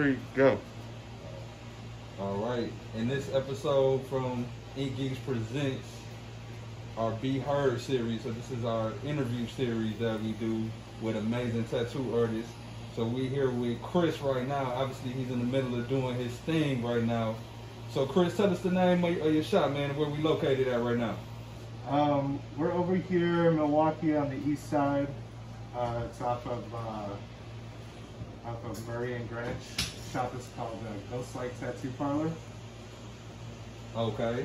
three, go. All right. In this episode from Ink Geeks Presents, our Be Heard series. So this is our interview series that we do with amazing tattoo artists. So we're here with Chris right now. Obviously, he's in the middle of doing his thing right now. So Chris, tell us the name of your shop, man. Where we located at right now? Um, we're over here in Milwaukee on the east side. Uh, it's off of uh, off of Murray and Greenwich. Shop is called the Ghostlight Tattoo Parlor. Okay.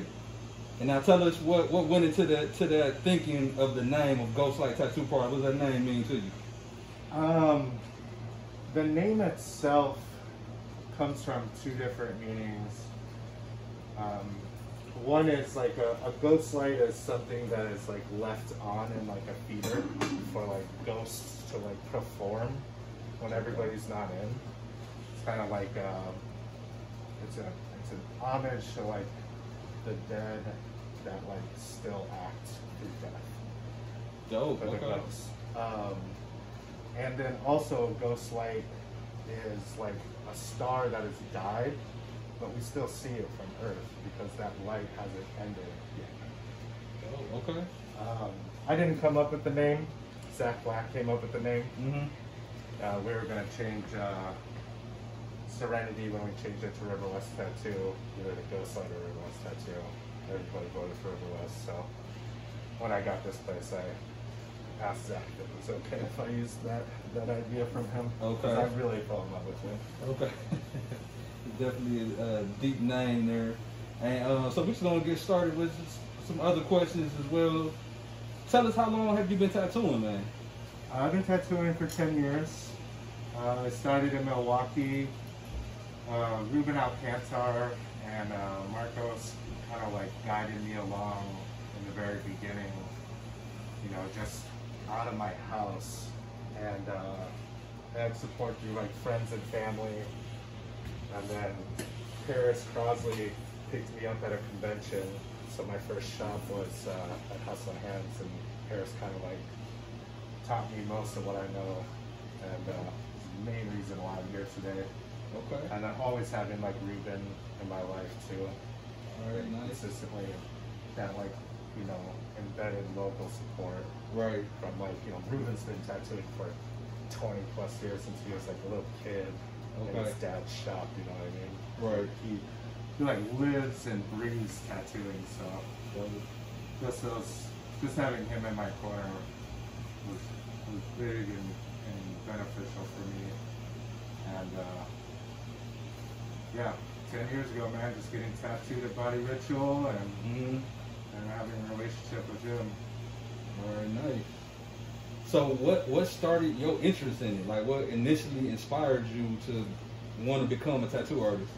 And now tell us what, what went into that to that thinking of the name of Ghostlight Tattoo Parlor. What does that name mean to you? Um, the name itself comes from two different meanings. Um, one is like a, a ghost light is something that is like left on in like a theater for like ghosts to like perform when everybody's not in. It's kind of like um, it's a it's an homage to like the dead that like still act through death Dope. for the Okay. ghosts. Um, and then also ghost light is like a star that has died, but we still see it from Earth because that light hasn't ended yet. Dope. Okay. Um, I didn't come up with the name. Zach Black came up with the name. Mm-hmm. Uh, we were gonna change uh, Serenity when we changed it to River West Tattoo, either the Ghost Light or River West Tattoo. Everybody voted for River West, so when I got this place, I asked Zach if it was okay if I used that that idea from him. Okay. I really fell in love with it. Okay. Definitely a, a deep name there. And uh, so we're just gonna get started with some other questions as well. Tell us how long have you been tattooing, man? I've been tattooing for 10 years. Uh, I started in Milwaukee. Uh, Ruben Alcantar and uh, Marcos kind of like guided me along in the very beginning, you know, just out of my house. And uh, had support through like friends and family. And then Paris Crosley picked me up at a convention. So my first shop was uh, at Hustle Hands, and Paris kind of like taught me most of what I know, and uh, the main reason why I'm here today. Okay. And I'm always having like Ruben in my life too, All right. Nice. consistently. That like you know embedded local support Right. from like you know Ruben's been tattooing for 20 plus years since he was like a little kid in his dad's shop. You know what I mean? Right. He he like lives and breathes tattooing, so just those just having him in my corner was was big and, and beneficial for me. And uh, yeah, ten years ago, man, just getting tattooed at Body Ritual and Mm-hmm. and having a relationship with him. All right. Nice. So what what started your interest in it? Like what initially inspired you to want to become a tattoo artist?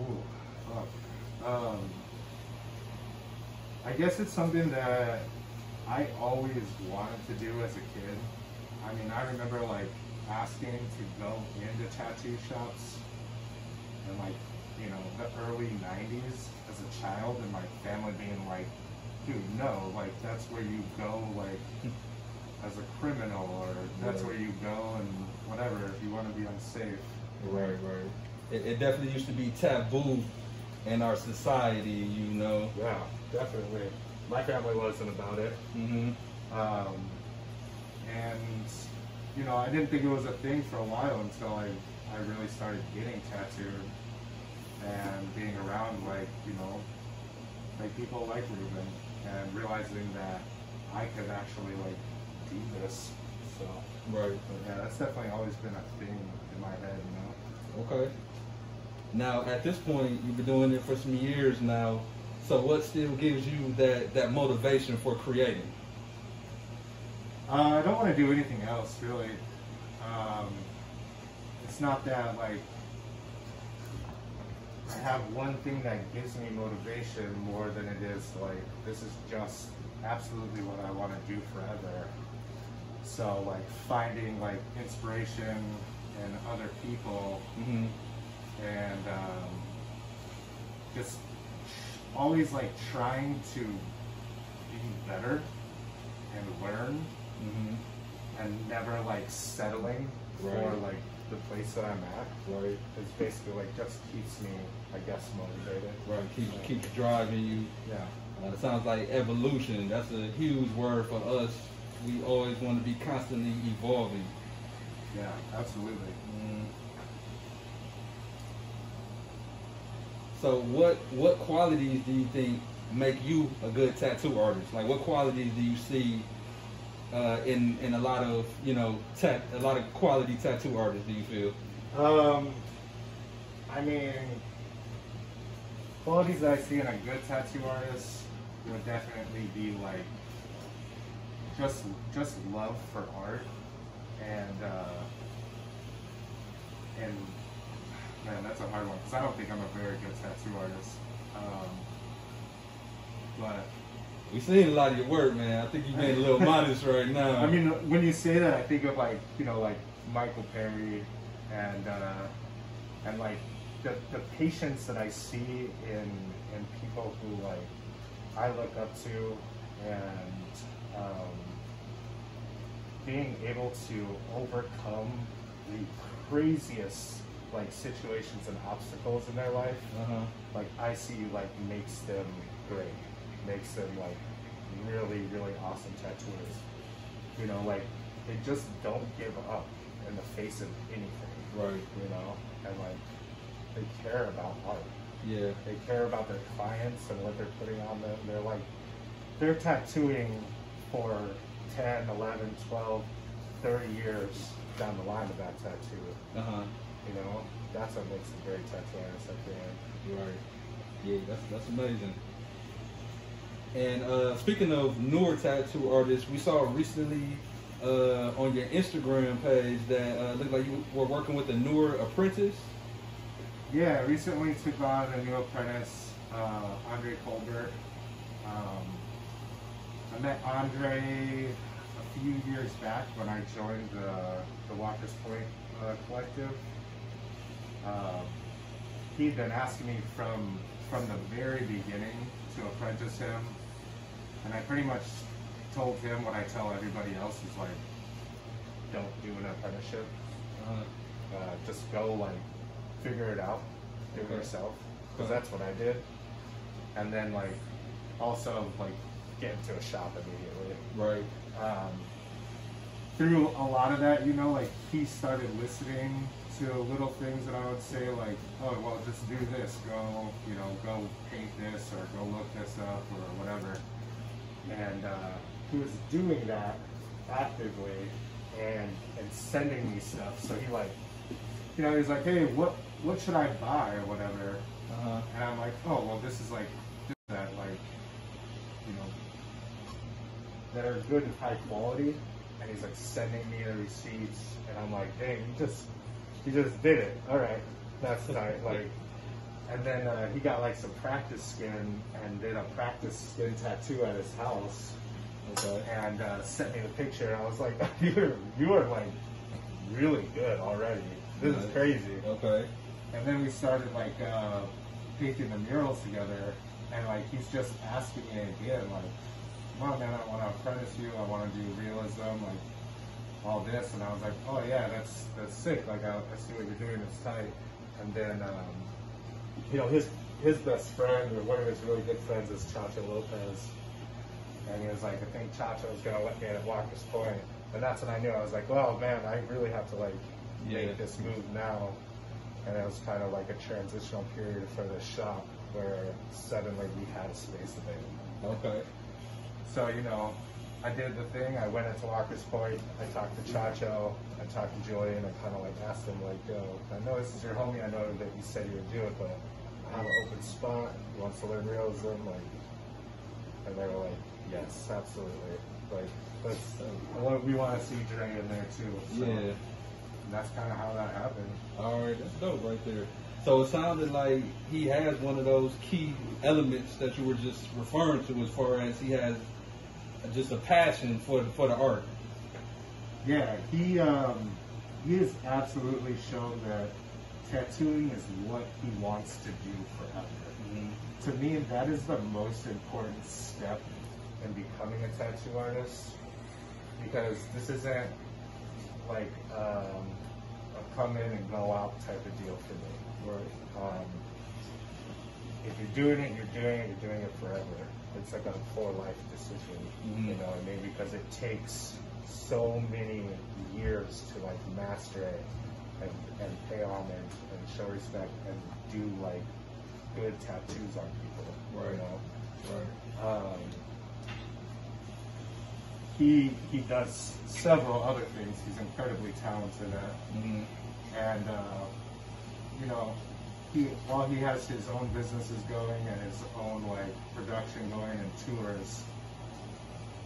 Ooh, fuck. Um, I guess it's something that I always wanted to do as a kid. I mean, I remember like asking to go into tattoo shops in like, you know, the early 90s as a child and my family being like, dude, no, like that's where you go like as a criminal or that's Right. where you go and whatever if you want to be unsafe. Right, right. It, it definitely used to be taboo in our society, you know. Yeah, definitely. My family wasn't about it. Mm-hmm. Um, and, you know, I didn't think it was a thing for a while until I, I really started getting tattooed and being around, like, you know, like people like Ruben and realizing that I could actually, like, do this. So, Right. but yeah, that's definitely always been a thing in my head, you know. Okay. Now, at this point, you've been doing it for some years now. So, what still gives you that that motivation for creating? Uh, I don't want to do anything else, really. Um, it's not that like I have one thing that gives me motivation more than it is like this is just absolutely what I want to do forever. So like finding like inspiration in other people Mm-hmm. and um, just always like trying to be better and learn Mm-hmm. and never like settling for like the place that I'm at Right. is basically like just keeps me, I guess, motivated. Right. Keeps keeps driving you. Yeah. Uh, it sounds like evolution. That's a huge word for us. We always want to be constantly evolving. Yeah, absolutely. Mm. So what what qualities do you think make you a good tattoo artist? Like what qualities do you see uh, in in a lot of you know a lot of quality tattoo artists? Do you feel? Um, I mean, qualities that I see in a good tattoo artist would definitely be like just just love for art and uh, and man, that's a hard one because I don't think I'm a very good tattoo artist. Um, but We seen a lot of your work, man. I think you're being a little modest right now. I mean, when you say that, I think of like you know like Michael Perry and uh, and like the the patience that I see in in people who like I look up to and um, being able to overcome the craziest like situations and obstacles in their life uh-huh. like I see like makes them great, makes them like really really awesome tattooers. You know, like they just don't give up in the face of anything. Right. You know, and like they care about art. Yeah. They care about their clients and what they're putting on them. They're like they're tattooing for 10, 11, 12, 30 years down the line of that tattoo. Uh-huh. You know, that's what makes a great tattoo artist, I think. Right. Yeah, that's that's amazing. And uh, speaking of newer tattoo artists, we saw recently uh, on your Instagram page that uh, looked like you were working with a newer apprentice. Yeah, recently took on a new apprentice, uh, Andre Colbert. Um, I met Andre a few years back when I joined the, the Walker's Point uh, collective. Um, he'd been asking me from from the very beginning to apprentice him, and I pretty much told him what I tell everybody else is like, don't do an apprenticeship Uh, uh, just go like figure it out, do it Okay. yourself, because that's what I did. And then like also like get into a shop immediately. right. Um, through a lot of that, you know, like he started listening to little things that I would say, like, oh well, just do this, go, you know, go paint this or go look this up or whatever. And uh, he was doing that actively and and sending me stuff. So he like, you know, he's like, hey, what what should I buy or whatever. Uh-huh. And I'm like, oh well, this is like this, that like, you know, that are good and high quality. And he's like sending me the receipts, and I'm like, dang, he just he just did it. All right, that's tight. Like, and then uh, he got like some practice skin and did a practice skin tattoo at his house, Okay. and uh, sent me the picture. And I was like, you're you are like really good already. This is crazy. Okay. And then we started like uh, painting the murals together, and like he's just asking me again, like, "Come on, man, I want to apprentice you. I want to do realism, like all this." And I was like, "Oh yeah, that's that's sick. Like I, I see what you're doing. It's tight." And then, um, you know, his his best friend or one of his really good friends is Chacho Lopez, and he was like, "I think Chacho's gonna let me at Walker's Point." And that's when I knew I was like, "Well, man, I really have to like Yeah. make this move now." and it was kind of like a transitional period for the shop where suddenly we had a space available. Okay. So, you know, I did the thing. I went into Walker's Point. I talked to Chacho. I talked to Julian. I kind of like asked him, like, yo, I know this is your homie. I know that you said you would do it, but I have an open spot. He wants to learn realism. Like, and they were like, yes, absolutely. Like, let's, I want- we want to see Dre in there too. So Yeah. That's kind of how that happened. All right, that's dope right there. So it sounded like he has one of those key elements that you were just referring to, as far as he has just a passion for for the art. Yeah, he um, he has absolutely shown that tattooing is what he wants to do forever. To me, that is the most important step in becoming a tattoo artist because this isn't like um, a come in and go out type of deal for me. Um, if you're doing it, you're doing it, you're doing it forever. It's like a for life decision, Mhm. you know what I mean? Because it takes so many years to like master it and, and pay homage and show respect and do like good tattoos on people, Right. you know? Right. Um, he he does several other things. He's incredibly talented at, Mhm. and uh, you know, he while he has his own businesses going and his own like production going and tours,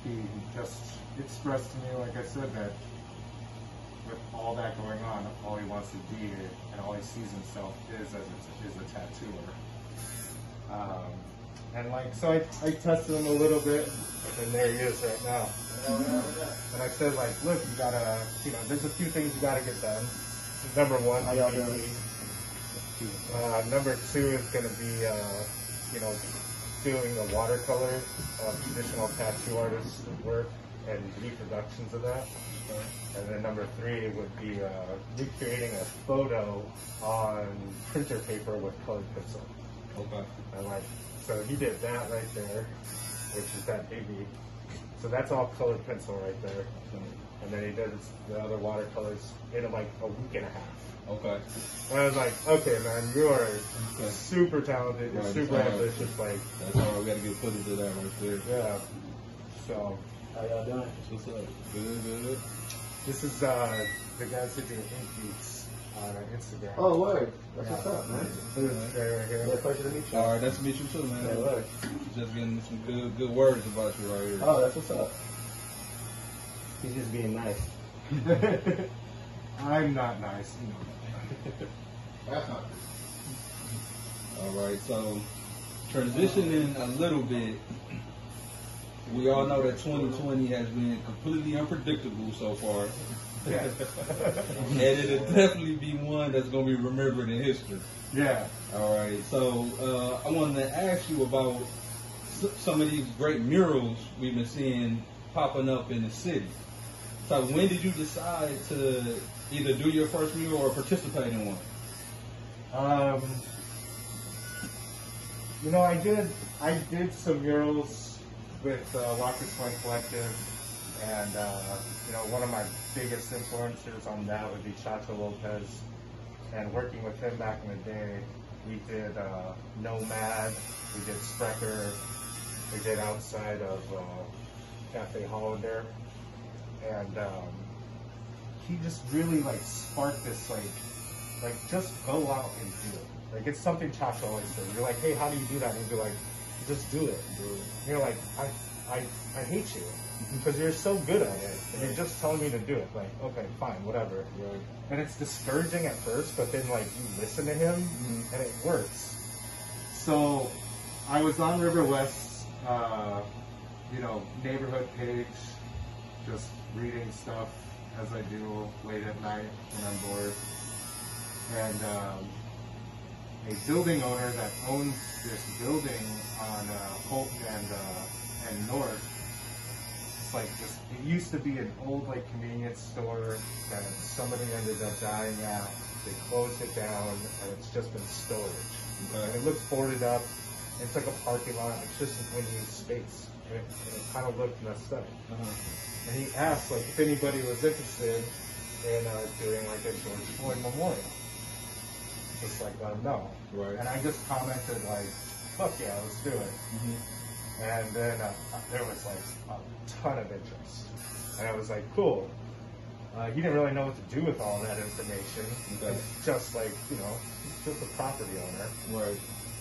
he just expressed to me, like I said, that with all that going on, all he wants to be and all he sees himself is as a, is a tattooer. Um, and like, so I, I tested him a little bit, and there he is right now. And I said, like, look, you gotta, you know, there's a few things you gotta get done. Number one, I gotta? Uh, number two is gonna be, uh, you know, doing the watercolor, uh, traditional tattoo artist work and reproductions of that. And then number three would be uh, recreating a photo on printer paper with colored pencil. Okay. And like, so he did that right there, which is that baby. So that's all colored pencil right there. And then he did the other watercolors in like a week and a half. Okay. And I was like, okay, man, you are Okay. super talented, you're Right, super that's all right. ambitious, like, That's all. We gotta get footage of that right there. yeah. So How y'all doing? What's up? Good, good. this is uh, the guys who do Ink Geeks on Instagram. Oh, word. That's Yeah. what's up, man. They're right here. Yeah, pleasure to meet you. All right, nice to meet you too, man. Yeah, look. Just getting some good, good words about you right here. Oh, that's what's up. He's just being nice. I'm not nice, you know. That's not. All right, so transitioning a little bit, we all know that 2020 has been completely unpredictable so far. Yeah. and it'll definitely be one that's going to be remembered in history. yeah. All right, so uh, I wanted to ask you about s- some of these great murals we've been seeing popping up in the city. So when did you decide to either do your first mural or participate in one? Um, you know, I did I did some murals with uh, Walker's Point Collective, and uh, you know, one of my biggest influences on that would be Chacho Lopez. And working with him back in the day, we did uh, Nomad, we did Sprecher, we did outside of uh, Cafe Hollander, and um, he just really like sparked this like like just go out and do it. Like it's something Chacho always says. You're like, hey, how do you do that? And he'd be like, just do it. And you're like, I, I, I hate you because you're so good at it, and you're just telling me to do it. Like, okay, fine, whatever. Right. And it's discouraging at first, but then like you listen to him, and it works. So I was on River West, uh, you know, neighborhood page, just reading stuff as I do late at night when I'm bored. And um, a building owner that owns this building on uh, Holton and uh, and North. It's like just it used to be an old like convenience store that somebody ended up dying at. They closed it down and it's just been storage. It looks boarded up. It's like a parking lot. It's just an unused space. And it, it kind of looked messed up. Uh-huh. And he asked like if anybody was interested in uh, doing like a George Floyd memorial. Just like let him know. Right. And I just commented like, fuck yeah, let's do it. And then uh, there was like a ton of interest. And I was like, cool. Uh, he didn't really know what to do with all that information. Okay. It's just like, you know, just a property owner. Right.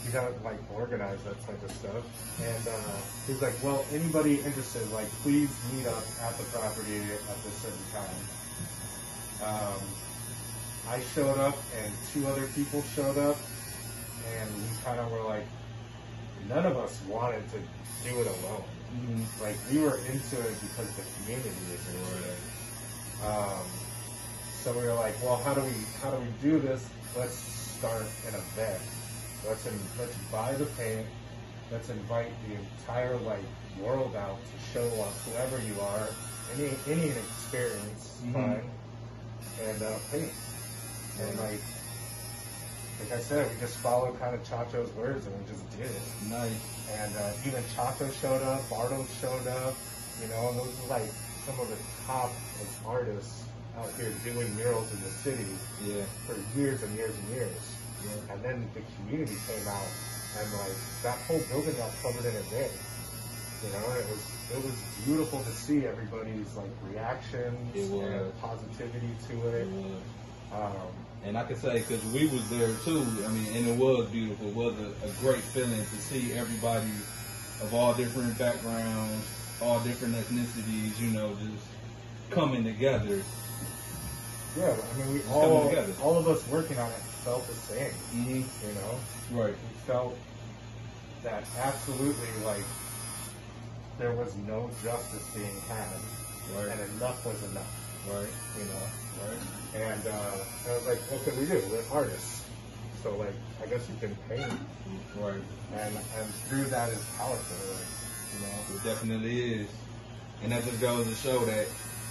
He doesn't like organize that type of stuff. And uh, he's like, well, anybody interested, like, please meet up at the property at this certain time. Um, I showed up and two other people showed up, and we kind of were like, none of us wanted to do it alone. Mm-hmm. Like we were into it because the community is into it. Um, so we were like, well, how do we how do we do this? Let's start an event. Let's in, let's buy the paint. Let's invite the entire like world out to show up, whoever you are, any any experience, Mhm. fine, and uh, paint. And like, like I said, we just followed kind of Chacho's words and we just did it. Nice. And uh, even Chacho showed up, Bardo showed up, you know, and those are like some of the top artists out here doing murals in the city Yeah. for years and years and years. And then the community came out and like that whole building got covered in a day. You know, it was it was beautiful to see everybody's like reactions and positivity to it. It. Um, And I can say, because we was there too, I mean, and it was beautiful. It was a, a great feeling to see everybody of all different backgrounds, all different ethnicities, you know, just coming together. yeah, I mean, we all all of us working on it felt the same. Mm-hmm. You know, Right. we felt that absolutely like there was no justice being had, Right. and enough was enough. Right. You know. Right. And uh, I was like, what can we do? We're artists. So like, I guess you can paint. Right. And, and through that is powerful. Like, you know, It definitely is. And that just goes to show that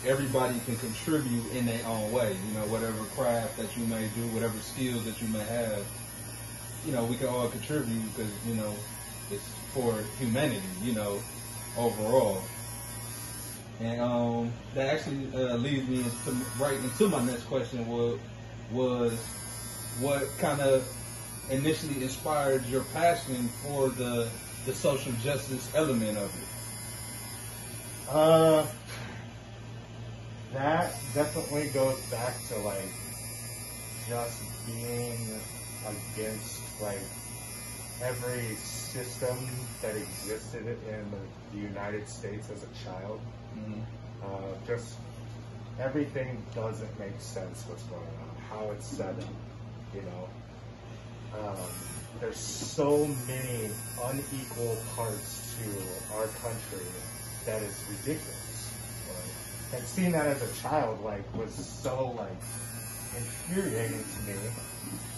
everybody can contribute in their own way. You know, whatever craft that you may do, whatever skills that you may have, you know, we can all contribute because, you know, it's for humanity, you know, overall. And um, that actually uh, leads me into right into my next question was was what kind of initially inspired your passion for the the social justice element of it. uh, that definitely goes back to like just being against like every system that existed in the United States as a child. Mm-hmm. Uh, just everything doesn't make sense what's going on, how it's set up, you know. Um, there's so many unequal parts to our country that is ridiculous. And seeing that as a child, like, was so like infuriating to me.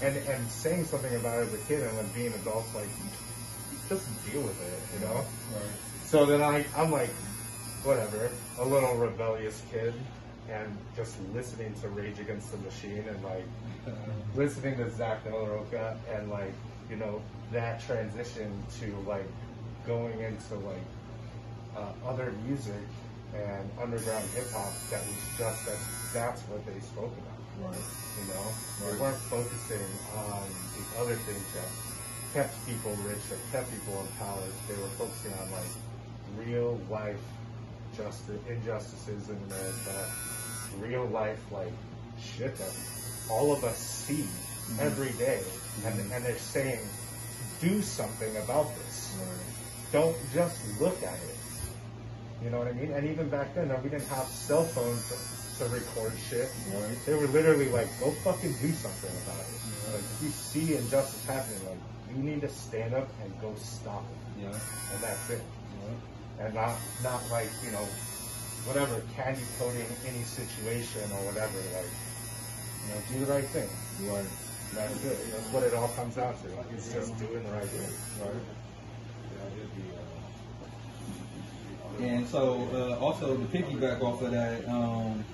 And and saying something about it as a kid and then being adults, like, just deal with it, you know. Right. So then I, I'm like, whatever, a little rebellious kid, and just listening to Rage Against the Machine and like listening to Zack De La Rocha and like, you know, that transition to like going into like uh, other music and underground hip hop that was just that that's what they spoke about. Right. You know, Right. they weren't focusing on the other things that kept people rich, that kept people in power. They were focusing on like real life justice, injustices in America, real life like shit that all of us see mm-hmm. every day. and mm-hmm. and they're saying, do something about this. Don't just look at it. You know what I mean? And even back then, we didn't have cell phones to, to record shit. Right. They were literally like, go fucking do something about it. Like, if you see injustice happening, like, you need to stand up and go stop it. Yeah. And that's it. And not, not like, you know, whatever, candy coating any situation or whatever. Like, you know, do the right thing. Right. That's it. That's what it all comes out to. It's just doing the right thing. Right. So, uh, also to piggyback off of that, um,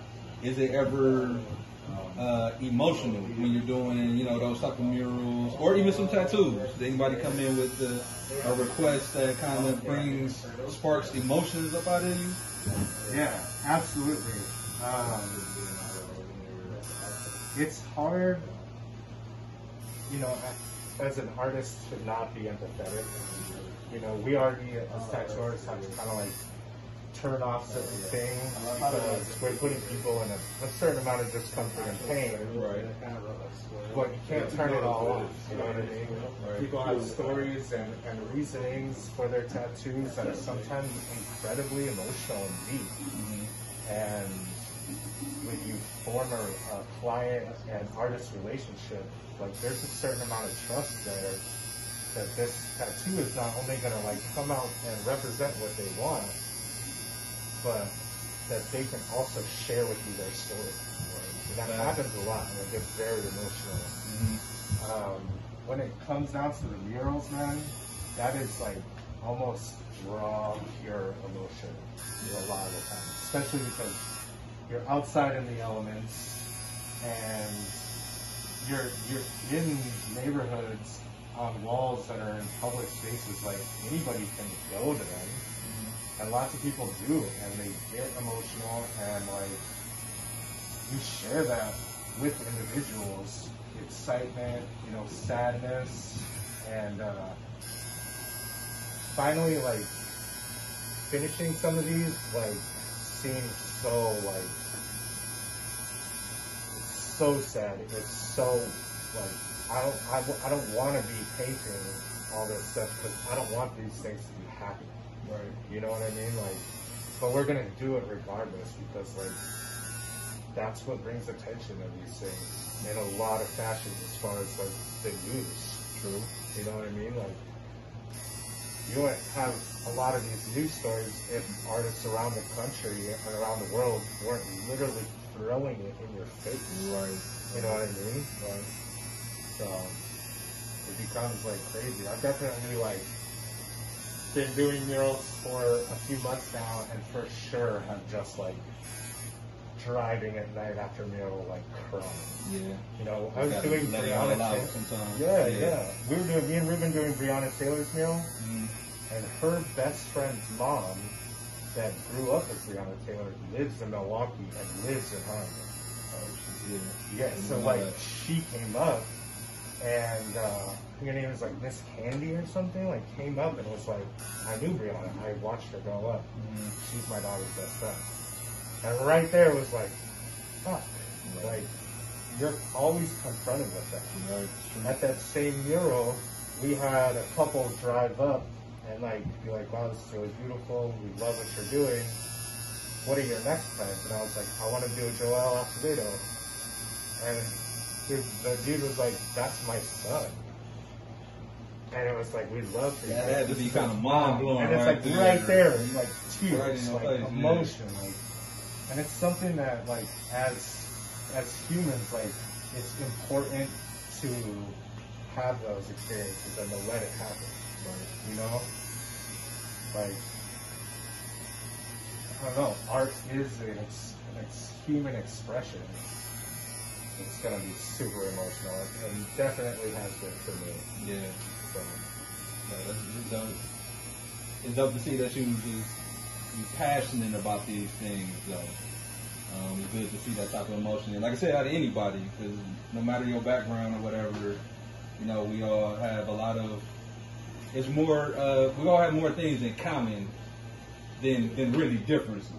is it ever uh, emotional when you're doing, you know, those type of murals or even some tattoos? Does anybody come in with the, a request that kind of brings sparks emotions up out of you? Yeah, absolutely. Um, it's hard, you know, as an artist to not be empathetic. You know, we already, as tattoo artists, have kind of like turn off certain things because we're putting people in a, a certain amount of discomfort and pain. Right. But you can't turn it all off. You know what I mean? Right. People have stories and, and reasonings for their tattoos that are sometimes incredibly emotional and deep. Mm-hmm. And when you form a, a client and artist relationship, like there's a certain amount of trust there that this tattoo is not only gonna like come out and represent what they want, but that they can also share with you their story. And that Yeah. happens a lot and it gets very emotional. Um, when it comes down to the murals, man, that is like almost raw, pure emotion a lot of the time, especially because you're outside in the elements and you're you're in neighborhoods on walls that are in public spaces. Like anybody can go to them, and lots of people do, and they get emotional and like you share that with individuals, excitement, you know, sadness, and uh, finally like finishing some of these like seems so like so sad. It's so like I don't I, I don't want to be painting all this stuff because I don't want these things to be happy. Right. You know what I mean? Like, but we're gonna do it regardless because like that's what brings attention to these things in a lot of fashions as far as like the news. True. You know what I mean? Like, you wouldn't have a lot of these news stories if artists around the country and around the world weren't literally throwing it in your face. Right. You know what I mean? Like, so it becomes like crazy. I've definitely like been doing murals for a few months now, and for sure have just like driving at night after mural like crying. Yeah. You know, I was doing let it all Breonna Taylor. sometimes. Yeah, yeah, We were doing me and Ruben doing Breonna Taylor's mural, Mhm. and her best friend's mom, that grew up as Breonna Taylor, lives in Milwaukee and lives in Harlem. Oh, shit, yeah. Yeah, so like she came up, and uh, I think her name was like Miss Candy or something. Like came up and was like, I knew Breonna. I watched her grow up. Mhm. She's my daughter's best friend. And right there was like, fuck. Like you're always confronted with that. Right. At that same mural, we had a couple drive up and like be like, wow, this is really beautiful. We love what you're doing. What are your next plans? And I was like, I want to do a Joel Acevedo. And the dude was like, that's my son. And it was like, we love you. That had to be kind of mind blowing. And it's right like there. right there, like tears, Right like yeah. emotion, like, and it's something that like as as humans, like it's important to have those experiences and to let it happen. Like, you know, like I don't know, art is an ex, an ex, human expression. It's gonna be super emotional, and definitely has been for me. Yeah. So. Yeah, that's, it's dope. It's dope to see that you just you passionate about these things, though. Um, it's good to see that type of emotion, and like I said, out of anybody, because no matter your background or whatever, you know, we all have a lot of. It's more. Uh, we all have more things in common than than really differences,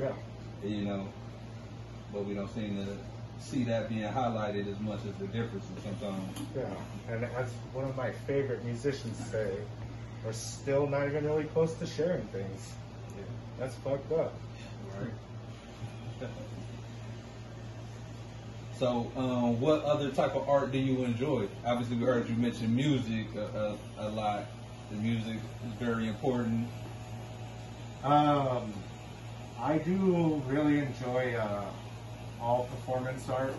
Yeah. you know. But we don't seem to see that being highlighted as much as the differences sometimes. Yeah, and as one of my favorite musicians say, we're still not even really close to sharing things. Yeah. That's fucked up. Right. So, um, what other type of art do you enjoy? Obviously, we heard you mention music a, a, a lot. The music is very important. Um, I do really enjoy uh, all performance art.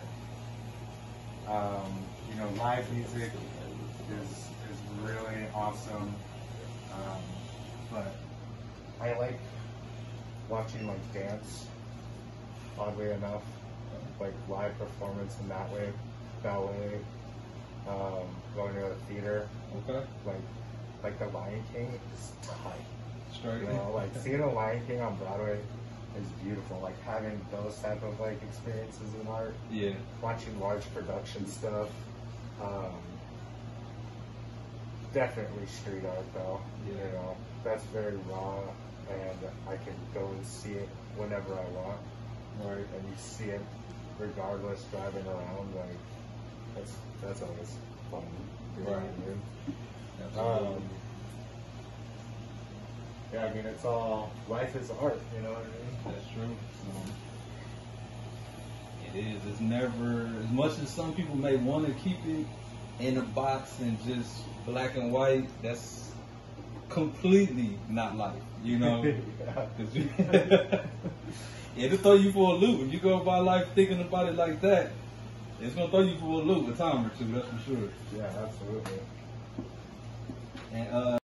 Um, you know, live music is is really awesome. Um, but I like watching like dance. Oddly enough, like live performance in that way, ballet, um, going to the theater, Okay. like like the Lion King is tight. Straight. You know, like seeing the Lion King on Broadway is beautiful. Like having those type of like experiences in art, Yeah. watching large production stuff. Um, definitely street art though. Yeah. You know, that's very raw, and I can go and see it whenever I want, Right. and you see it regardless driving around. Like that's that's always fun. you know I Right. mean? Absolutely. Um, yeah, I mean, it's all life is art. You know what I mean? That's true. Um, it is. It's never as much as some people may want to keep it in a box and just black and white. That's completely not life. You know. Yeah. 'Cause you- It'll throw you for a loop. If you go by life thinking about it like that, it's gonna throw you for a loop a time or two, that's for sure. Yeah, absolutely. And uh